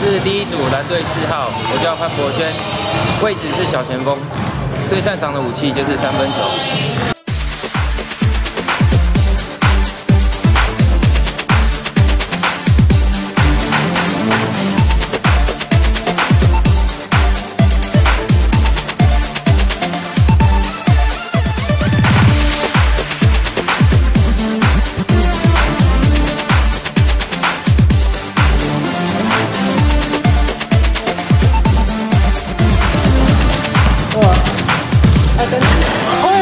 是第一组蓝队四号，我叫潘博轩，位置是小前锋，最擅长的武器就是三分球。Oh.